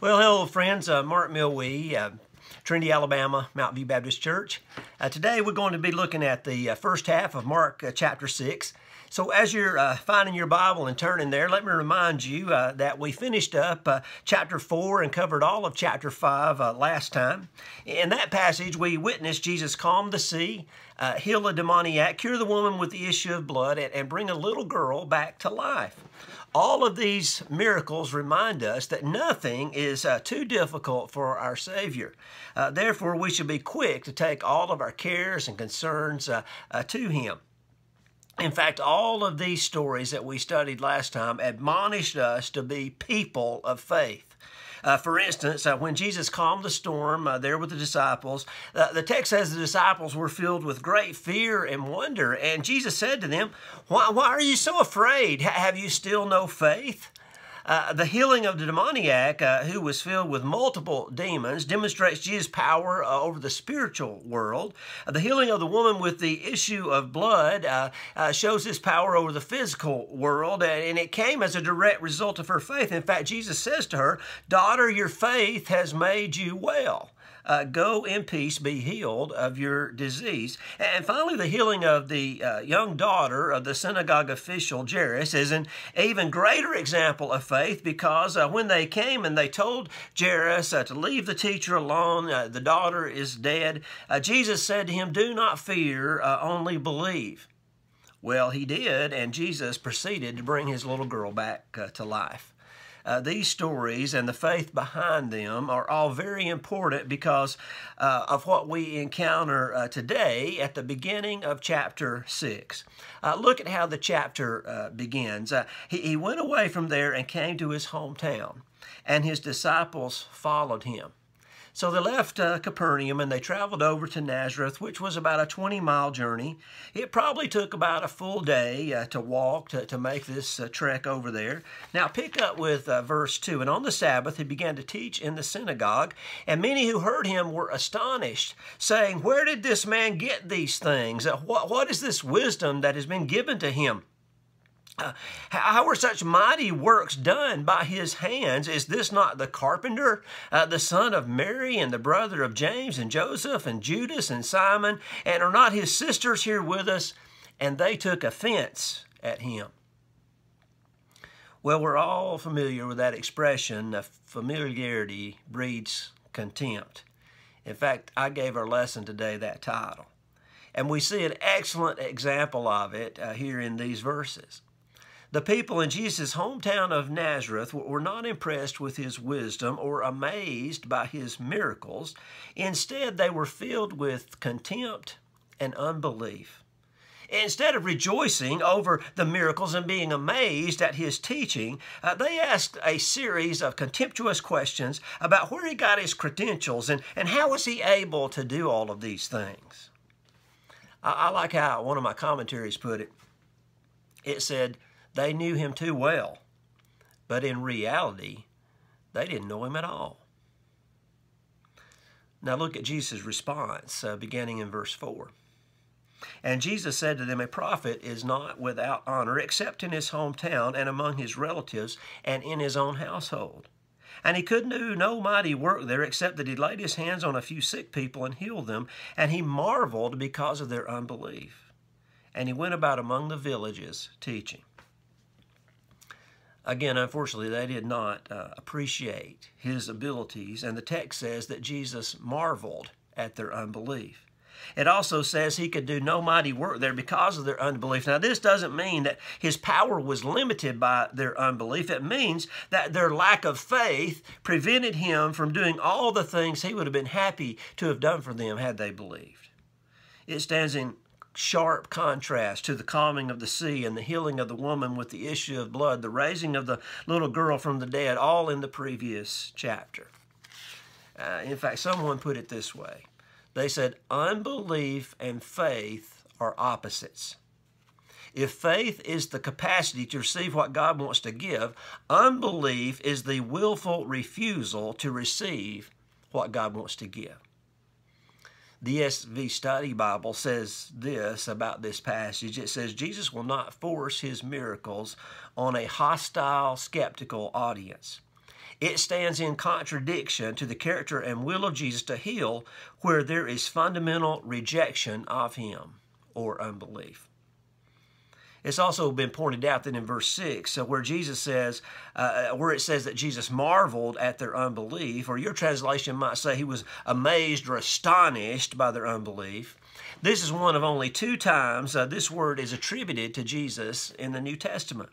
Well, hello, friends. Uh, Mark Milwee, uh, Trinity, Alabama, Mount View Baptist Church. Uh, today we're going to be looking at the uh, first half of Mark uh, chapter 6. So, as you're uh, finding your Bible and turning there, let me remind you that we finished up chapter 4 and covered all of chapter 5 uh, last time. In that passage, we witnessed Jesus calm the sea, heal a demoniac, cure the woman with the issue of blood, and, and bring a little girl back to life. All of these miracles remind us that nothing is uh, too difficult for our Savior. Uh, therefore, we should be quick to take all of our cares and concerns uh, uh to Him. In fact, all of these stories that we studied last time admonished us to be people of faith. Uh, for instance, uh, when Jesus calmed the storm uh, there with the disciples, uh, the text says the disciples were filled with great fear and wonder. And Jesus said to them, Why, why are you so afraid? Have you still no faith? Uh, the healing of the demoniac, uh, who was filled with multiple demons, demonstrates Jesus' power uh, over the spiritual world. Uh, the healing of the woman with the issue of blood uh, shows his power over the physical world, and it came as a direct result of her faith. In fact, Jesus says to her, Daughter, your faith has made you well uh, go in peace, be healed of your disease. And finally, the healing of the uh, young daughter of the synagogue official Jairus is an even greater example of faith because uh, when they came and they told Jairus uh, to leave the teacher alone, uh, the daughter is dead, uh, Jesus said to him, Do not fear, only believe. Well, he did, and Jesus proceeded to bring his little girl back to life uh, these stories and the faith behind them are all very important because uh, of what we encounter uh, today at the beginning of chapter 6. Uh, look at how the chapter uh, begins. Uh, he, he went away from there and came to his hometown, and his disciples followed him. So they left uh, Capernaum and they traveled over to Nazareth, which was about a 20 mile journey. It probably took about a full day uh, to walk to, to make this uh, trek over there. Now, pick up with uh, verse 2. And on the Sabbath, he began to teach in the synagogue, and many who heard him were astonished, saying, Where did this man get these things? Uh, what, what is this wisdom that has been given to him? Uh, how are such mighty works done by his hands? Is this not the carpenter, uh, the son of Mary, and the brother of James and Joseph and Judas and Simon? And are not his sisters here with us? And they took offense at him. Well, we're all familiar with that expression familiarity breeds contempt. In fact, I gave our lesson today that title. And we see an excellent example of it uh, here in these verses. The people in Jesus' hometown of Nazareth were not impressed with his wisdom or amazed by his miracles. Instead, they were filled with contempt and unbelief. Instead of rejoicing over the miracles and being amazed at his teaching, uh, they asked a series of contemptuous questions about where he got his credentials and, and how was he able to do all of these things. I, I like how one of my commentaries put it. It said, they knew him too well, but in reality, they didn't know him at all. Now look at Jesus' response, uh, beginning in verse 4. And Jesus said to them, A prophet is not without honor except in his hometown and among his relatives and in his own household. And he could do no mighty work there except that he laid his hands on a few sick people and healed them. And he marveled because of their unbelief. And he went about among the villages teaching. Again, unfortunately, they did not uh, appreciate his abilities, and the text says that Jesus marveled at their unbelief. It also says he could do no mighty work there because of their unbelief. Now, this doesn't mean that his power was limited by their unbelief. It means that their lack of faith prevented him from doing all the things he would have been happy to have done for them had they believed. It stands in sharp contrast to the calming of the sea and the healing of the woman with the issue of blood, the raising of the little girl from the dead, all in the previous chapter. Uh, in fact, someone put it this way they said, unbelief and faith are opposites. If faith is the capacity to receive what God wants to give, unbelief is the willful refusal to receive what God wants to give. The ESV Study Bible says this about this passage. It says, Jesus will not force his miracles on a hostile, skeptical audience. It stands in contradiction to the character and will of Jesus to heal where there is fundamental rejection of him or unbelief. It's also been pointed out that in verse 6, so where Jesus says, uh, where it says that Jesus marveled at their unbelief, or your translation might say he was amazed or astonished by their unbelief. This is one of only two times uh, this word is attributed to Jesus in the New Testament.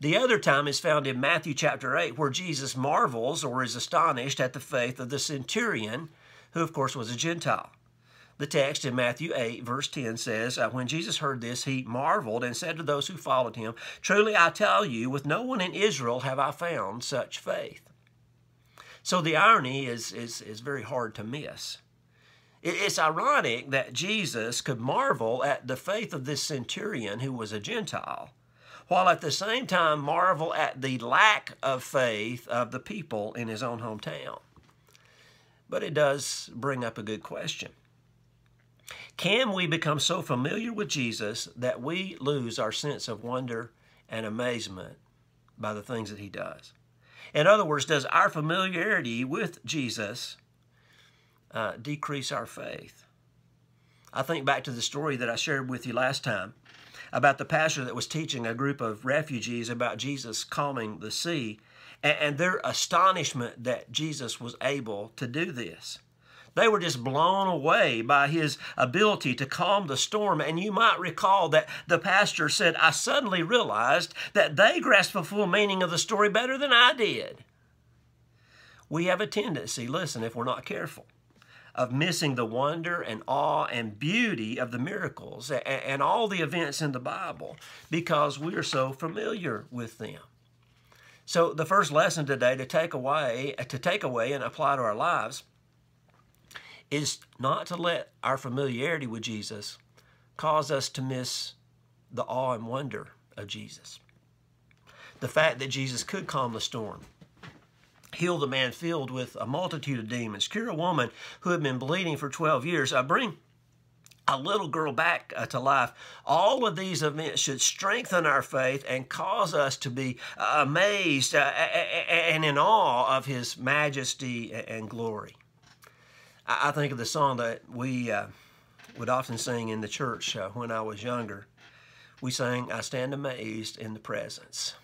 The other time is found in Matthew chapter 8, where Jesus marvels or is astonished at the faith of the centurion, who, of course, was a Gentile. The text in Matthew 8, verse 10 says, uh, When Jesus heard this, he marveled and said to those who followed him, Truly I tell you, with no one in Israel have I found such faith. So the irony is, is, is very hard to miss. It's ironic that Jesus could marvel at the faith of this centurion who was a Gentile, while at the same time marvel at the lack of faith of the people in his own hometown. But it does bring up a good question. Can we become so familiar with Jesus that we lose our sense of wonder and amazement by the things that he does? In other words, does our familiarity with Jesus uh, decrease our faith? I think back to the story that I shared with you last time about the pastor that was teaching a group of refugees about Jesus calming the sea and, and their astonishment that Jesus was able to do this. They were just blown away by his ability to calm the storm. And you might recall that the pastor said, I suddenly realized that they grasped the full meaning of the story better than I did. We have a tendency, listen, if we're not careful, of missing the wonder and awe and beauty of the miracles and, all the events in the Bible because we are so familiar with them. So the first lesson today to take away to take away and apply to our lives is not to let our familiarity with Jesus cause us to miss the awe and wonder of Jesus. The fact that Jesus could calm the storm, heal the man filled with a multitude of demons, cure a woman who had been bleeding for 12 years, uh, bring a little girl back uh, to life. All of these events should strengthen our faith and cause us to be uh, amazed uh, and in awe of his majesty and glory. I think of the song that we uh, would often sing in the church uh, when I was younger. We sang, I stand amazed in the presence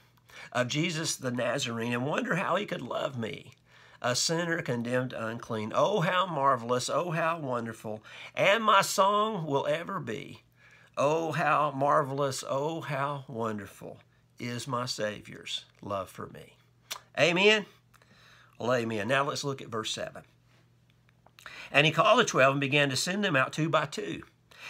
of Jesus the Nazarene and wonder how he could love me, a sinner condemned unclean. Oh, how marvelous, oh, how wonderful, and my song will ever be. Oh, how marvelous, oh, how wonderful is my Savior's love for me. Amen? Well, amen. Now let's look at verse 7. And he called the twelve and began to send them out two by two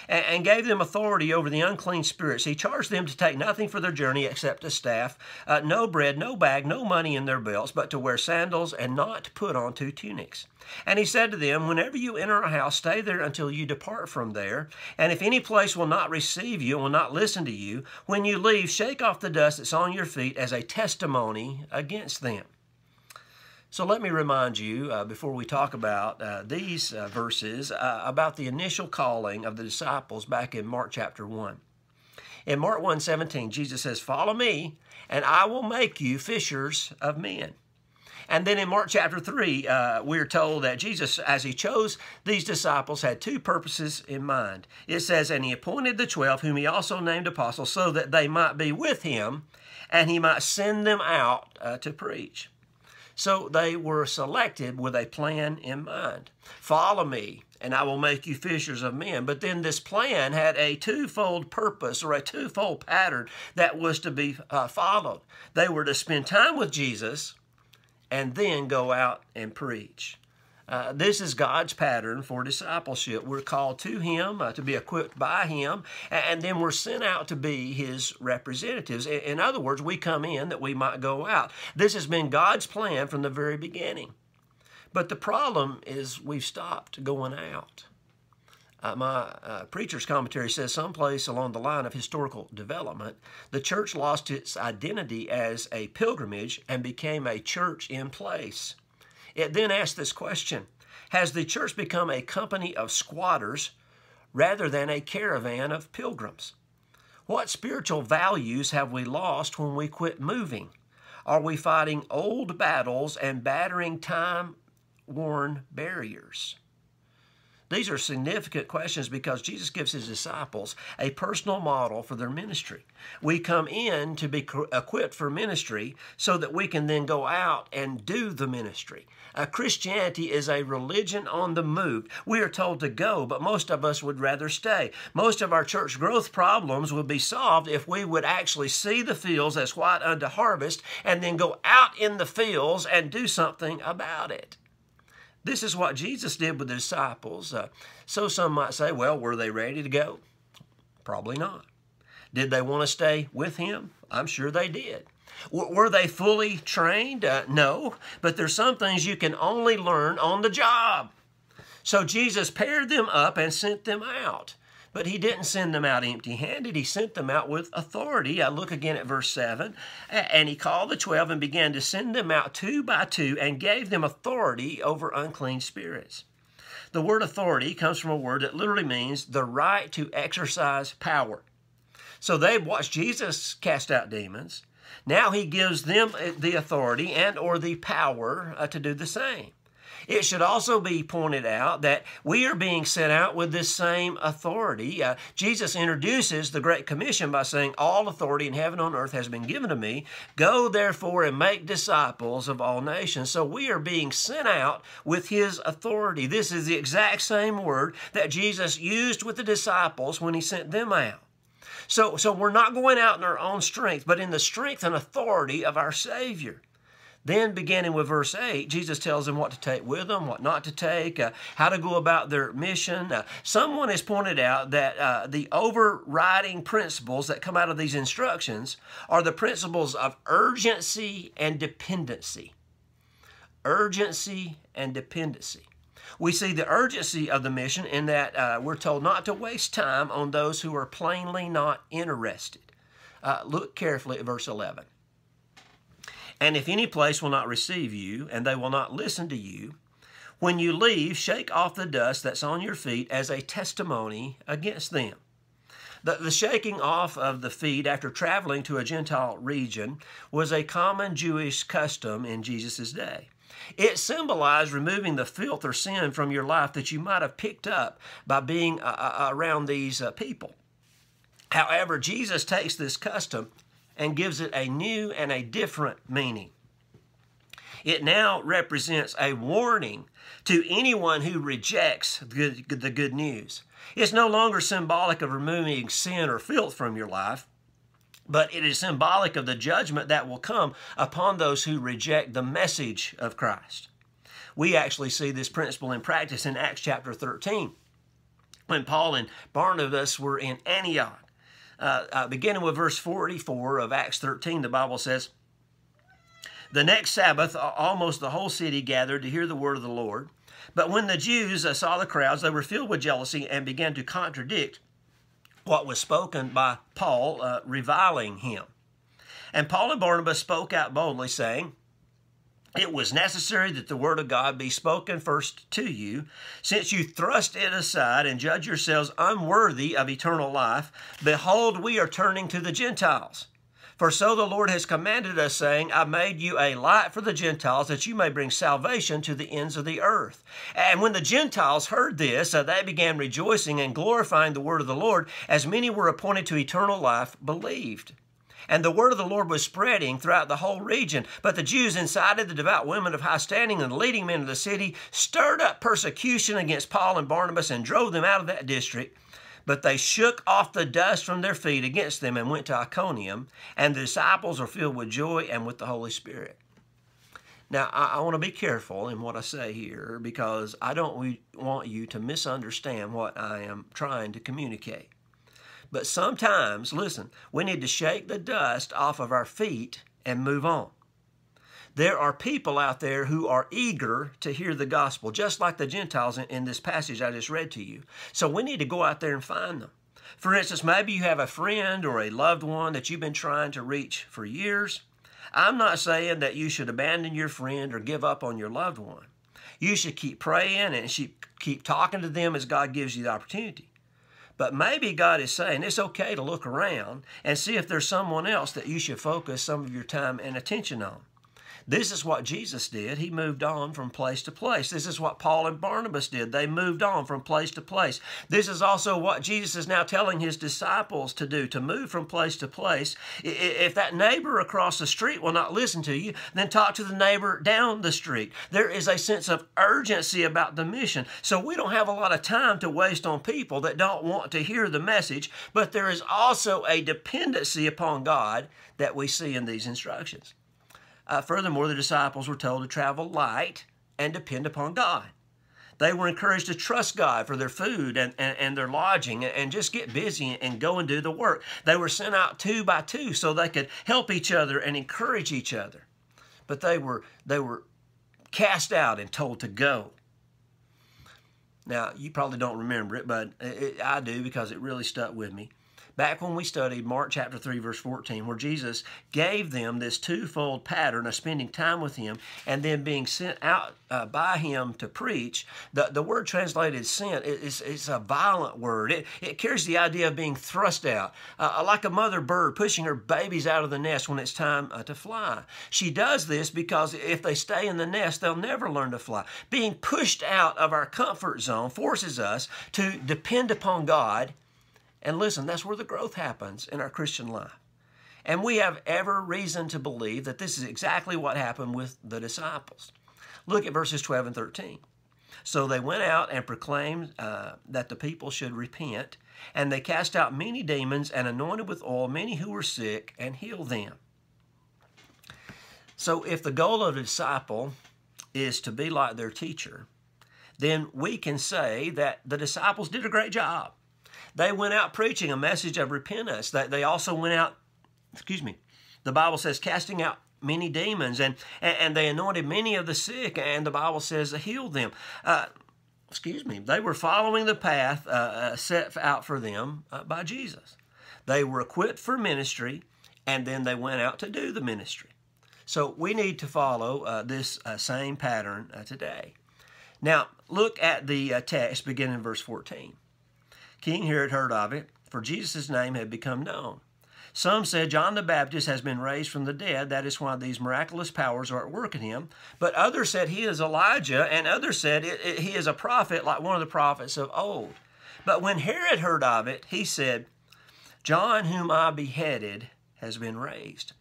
and gave them authority over the unclean spirits. He charged them to take nothing for their journey except a staff, uh, no bread, no bag, no money in their belts, but to wear sandals and not put on two tunics. And he said to them, Whenever you enter a house, stay there until you depart from there. And if any place will not receive you and will not listen to you, when you leave, shake off the dust that's on your feet as a testimony against them. So let me remind you, uh, before we talk about uh, these uh, verses, uh, about the initial calling of the disciples back in Mark chapter 1. In Mark 1 17, Jesus says, Follow me, and I will make you fishers of men. And then in Mark chapter 3, uh, we're told that Jesus, as he chose these disciples, had two purposes in mind. It says, And he appointed the twelve, whom he also named apostles, so that they might be with him, and he might send them out uh, to preach. So they were selected with a plan in mind. Follow me, and I will make you fishers of men. But then this plan had a twofold purpose or a twofold pattern that was to be uh, followed. They were to spend time with Jesus and then go out and preach. Uh, this is God's pattern for discipleship. We're called to Him, uh, to be equipped by Him, and then we're sent out to be His representatives. In, in other words, we come in that we might go out. This has been God's plan from the very beginning. But the problem is we've stopped going out. Uh, my uh, preacher's commentary says someplace along the line of historical development, the church lost its identity as a pilgrimage and became a church in place. It then asks this question Has the church become a company of squatters rather than a caravan of pilgrims? What spiritual values have we lost when we quit moving? Are we fighting old battles and battering time worn barriers? These are significant questions because Jesus gives his disciples a personal model for their ministry. We come in to be equipped for ministry so that we can then go out and do the ministry. Uh, Christianity is a religion on the move. We are told to go, but most of us would rather stay. Most of our church growth problems would be solved if we would actually see the fields as white unto harvest and then go out in the fields and do something about it. This is what Jesus did with the disciples. Uh, so some might say, well, were they ready to go? Probably not. Did they want to stay with him? I'm sure they did. W were they fully trained? Uh, no, but there's some things you can only learn on the job. So Jesus paired them up and sent them out. But he didn't send them out empty handed. He sent them out with authority. I look again at verse 7. And he called the twelve and began to send them out two by two and gave them authority over unclean spirits. The word authority comes from a word that literally means the right to exercise power. So they watched Jesus cast out demons. Now he gives them the authority and or the power uh, to do the same. It should also be pointed out that we are being sent out with this same authority. Uh, Jesus introduces the Great Commission by saying, All authority in heaven and on earth has been given to me. Go therefore and make disciples of all nations. So we are being sent out with his authority. This is the exact same word that Jesus used with the disciples when he sent them out. So, so we're not going out in our own strength, but in the strength and authority of our Savior. Then, beginning with verse 8, Jesus tells them what to take with them, what not to take, uh, how to go about their mission. Uh, someone has pointed out that uh, the overriding principles that come out of these instructions are the principles of urgency and dependency. Urgency and dependency. We see the urgency of the mission in that uh, we're told not to waste time on those who are plainly not interested. Uh, look carefully at verse 11. And if any place will not receive you, and they will not listen to you, when you leave, shake off the dust that's on your feet as a testimony against them. The, the shaking off of the feet after traveling to a Gentile region was a common Jewish custom in Jesus' day. It symbolized removing the filth or sin from your life that you might have picked up by being uh, uh around these uh, people. However, Jesus takes this custom and gives it a new and a different meaning. It now represents a warning to anyone who rejects the good, news. It's no longer symbolic of removing sin or filth from your life, but it is symbolic of the judgment that will come upon those who reject the message of Christ. We actually see this principle in practice in Acts chapter 13 when Paul and Barnabas were in Antioch uh, uh, beginning with verse 44 of Acts 13, the Bible says, The next Sabbath, almost the whole city gathered to hear the word of the Lord. But when the Jews uh, saw the crowds, they were filled with jealousy and began to contradict what was spoken by Paul, uh, reviling him. And Paul and Barnabas spoke out boldly, saying, it was necessary that the word of God be spoken first to you. Since you thrust it aside and judge yourselves unworthy of eternal life, behold, we are turning to the Gentiles. For so the Lord has commanded us, saying, I made you a light for the Gentiles, that you may bring salvation to the ends of the earth. And when the Gentiles heard this, uh, they began rejoicing and glorifying the word of the Lord, as many were appointed to eternal life believed. And the word of the Lord was spreading throughout the whole region. But the Jews incited the devout women of high standing and the leading men of the city, stirred up persecution against Paul and Barnabas, and drove them out of that district. But they shook off the dust from their feet against them and went to Iconium. And the disciples are filled with joy and with the Holy Spirit. Now, I, I want to be careful in what I say here because I don't want you to misunderstand what I am trying to communicate. But sometimes, listen, we need to shake the dust off of our feet and move on. There are people out there who are eager to hear the gospel, just like the Gentiles in, in this passage I just read to you. So we need to go out there and find them. For instance, maybe you have a friend or a loved one that you've been trying to reach for years. I'm not saying that you should abandon your friend or give up on your loved one. You should keep praying and keep talking to them as God gives you the opportunity. But maybe God is saying it's okay to look around and see if there's someone else that you should focus some of your time and attention on. This is what Jesus did. He moved on from place to place. This is what Paul and Barnabas did. They moved on from place to place. This is also what Jesus is now telling his disciples to do, to move from place to place. If that neighbor across the street will not listen to you, then talk to the neighbor down the street. There is a sense of urgency about the mission. So we don't have a lot of time to waste on people that don't want to hear the message, but there is also a dependency upon God that we see in these instructions. Uh, furthermore, the disciples were told to travel light and depend upon God. They were encouraged to trust God for their food and, and, and, their lodging and just get busy and go and do the work. They were sent out two by two so they could help each other and encourage each other. But they were, they were cast out and told to go. Now, you probably don't remember it, but it, I do because it really stuck with me back when we studied Mark chapter 3, verse 14, where Jesus gave them this twofold pattern of spending time with Him and then being sent out uh, by Him to preach. The, the word translated sent is, a violent word. It, it carries the idea of being thrust out, uh, like a mother bird pushing her babies out of the nest when it's time uh, to fly. She does this because if they stay in the nest, they'll never learn to fly. Being pushed out of our comfort zone forces us to depend upon God and listen, that's where the growth happens in our Christian life. And we have every reason to believe that this is exactly what happened with the disciples. Look at verses 12 and 13. So they went out and proclaimed uh, that the people should repent, and they cast out many demons and anointed with oil many who were sick and healed them. So if the goal of a disciple is to be like their teacher, then we can say that the disciples did a great job. They went out preaching a message of repentance. They, they also went out, excuse me, the Bible says casting out many demons and, and they anointed many of the sick and the Bible says healed them. Uh, excuse me, they were following the path uh, uh, set out for them uh, by Jesus. They were equipped for ministry and then they went out to do the ministry. So we need to follow uh, this uh, same pattern today. Now, look at the text beginning in verse 14. King Herod heard of it, for Jesus' name had become known. Some said John the Baptist has been raised from the dead. That is why these miraculous powers are at work in him. But others said he is Elijah, and others said it, it, he is a prophet like one of the prophets of old. But when Herod heard of it, he said, John, whom I beheaded, has been raised.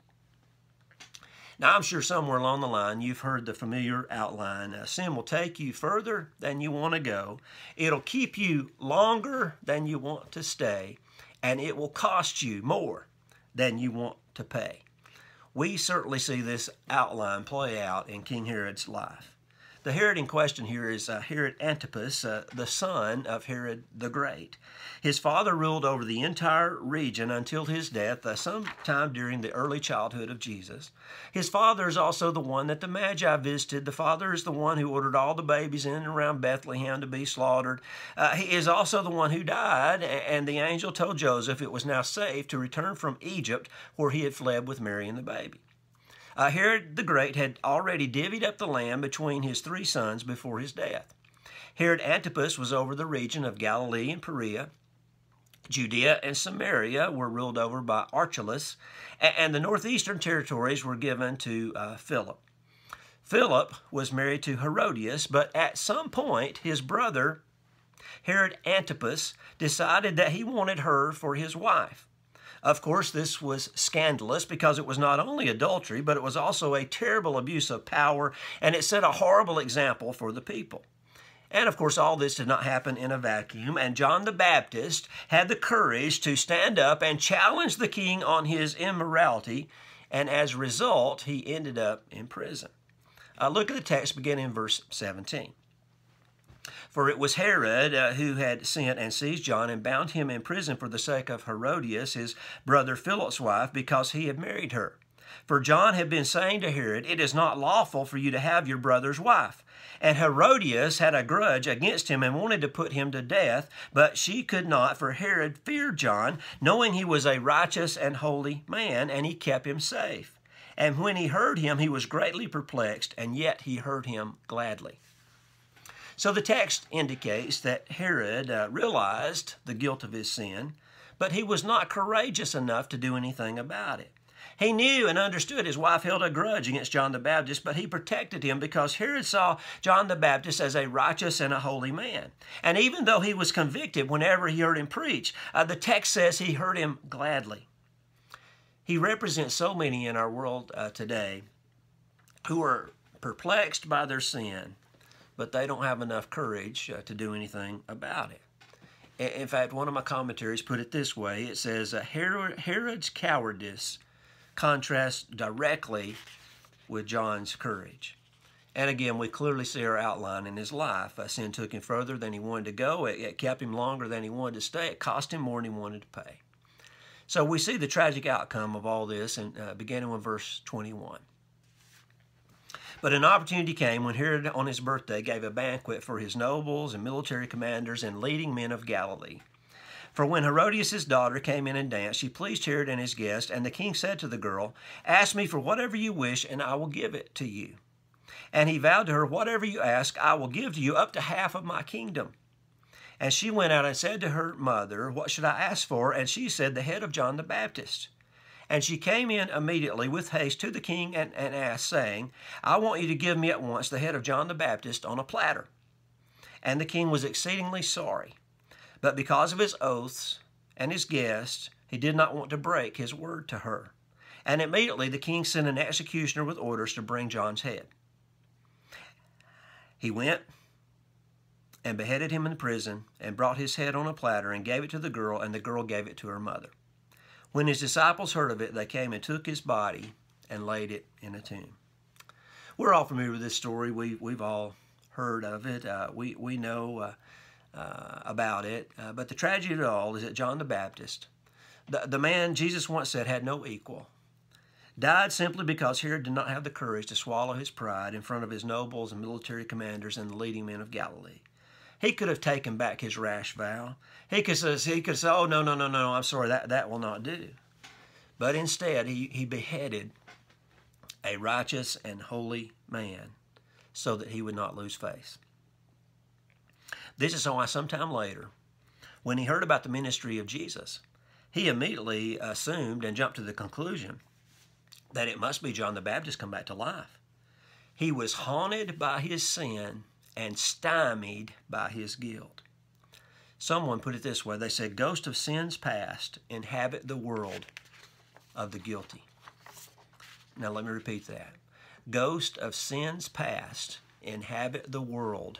Now, I'm sure somewhere along the line you've heard the familiar outline. Uh, sin will take you further than you want to go. It'll keep you longer than you want to stay. And it will cost you more than you want to pay. We certainly see this outline play out in King Herod's life. The Herod in question here is uh, Herod Antipas, uh, the son of Herod the Great. His father ruled over the entire region until his death, uh, sometime during the early childhood of Jesus. His father is also the one that the Magi visited. The father is the one who ordered all the babies in and around Bethlehem to be slaughtered. Uh, he is also the one who died, and the angel told Joseph it was now safe to return from Egypt, where he had fled with Mary and the baby. Uh, Herod the Great had already divvied up the land between his three sons before his death. Herod Antipas was over the region of Galilee and Perea. Judea and Samaria were ruled over by Archelaus, and the northeastern territories were given to uh, Philip. Philip was married to Herodias, but at some point his brother, Herod Antipas, decided that he wanted her for his wife. Of course, this was scandalous because it was not only adultery, but it was also a terrible abuse of power, and it set a horrible example for the people. And of course, all this did not happen in a vacuum, and John the Baptist had the courage to stand up and challenge the king on his immorality, and as a result, he ended up in prison. Uh, look at the text beginning in verse 17. For it was Herod uh, who had sent and seized John and bound him in prison for the sake of Herodias, his brother Philip's wife, because he had married her. For John had been saying to Herod, It is not lawful for you to have your brother's wife. And Herodias had a grudge against him and wanted to put him to death, but she could not, for Herod feared John, knowing he was a righteous and holy man, and he kept him safe. And when he heard him, he was greatly perplexed, and yet he heard him gladly. So the text indicates that Herod uh, realized the guilt of his sin, but he was not courageous enough to do anything about it. He knew and understood his wife held a grudge against John the Baptist, but he protected him because Herod saw John the Baptist as a righteous and a holy man. And even though he was convicted whenever he heard him preach, uh, the text says he heard him gladly. He represents so many in our world uh, today who are perplexed by their sin, but they don't have enough courage uh, to do anything about it. In fact, one of my commentaries put it this way it says, Herod's cowardice contrasts directly with John's courage. And again, we clearly see our outline in his life. Sin took him further than he wanted to go. It, it, kept him longer than he wanted to stay. It cost him more than he wanted to pay. So we see the tragic outcome of all this, and uh, beginning with verse 21. But an opportunity came when Herod, on his birthday, gave a banquet for his nobles and military commanders and leading men of Galilee. For when Herodias' daughter came in and danced, she pleased Herod and his guest, and the king said to the girl, Ask me for whatever you wish, and I will give it to you. And he vowed to her, Whatever you ask, I will give to you up to half of my kingdom. And she went out and said to her mother, What should I ask for? And she said, The head of John the Baptist. And she came in immediately with haste to the king and, and asked, saying, I want you to give me at once the head of John the Baptist on a platter. And the king was exceedingly sorry. But because of his oaths and his guests, he did not want to break his word to her. And immediately the king sent an executioner with orders to bring John's head. He went and beheaded him in prison and brought his head on a platter and gave it to the girl, and the girl gave it to her mother. When his disciples heard of it, they came and took his body and laid it in a tomb. We're all familiar with this story. We, we've all heard of it. Uh, we, we know uh, uh, about it. Uh, but the tragedy of it all is that John the Baptist, the, the man Jesus once said had no equal, died simply because Herod did not have the courage to swallow his pride in front of his nobles and military commanders and the leading men of Galilee. He could have taken back his rash vow. He could say, he could say oh, no, no, no, no, I'm sorry, that, that will not do. But instead, he, he beheaded a righteous and holy man so that he would not lose face. This is why sometime later, when he heard about the ministry of Jesus, he immediately assumed and jumped to the conclusion that it must be John the Baptist come back to life. He was haunted by his sin and stymied by his guilt. Someone put it this way they said, Ghosts of sins past inhabit the world of the guilty. Now let me repeat that. Ghosts of sins past inhabit the world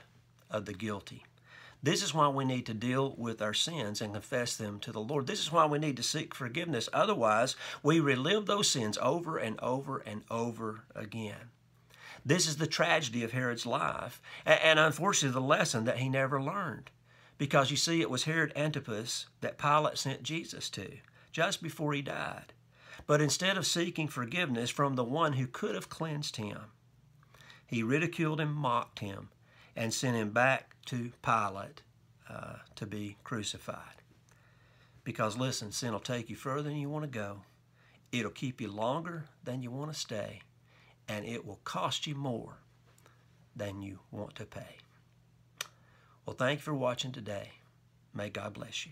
of the guilty. This is why we need to deal with our sins and confess them to the Lord. This is why we need to seek forgiveness. Otherwise, we relive those sins over and over and over again. This is the tragedy of Herod's life, and unfortunately, the lesson that he never learned. Because you see, it was Herod Antipas that Pilate sent Jesus to just before he died. But instead of seeking forgiveness from the one who could have cleansed him, he ridiculed and mocked him and sent him back to Pilate uh, to be crucified. Because listen, sin will take you further than you want to go. It'll keep you longer than you want to stay. And it will cost you more than you want to pay. Well, thank you for watching today. May God bless you.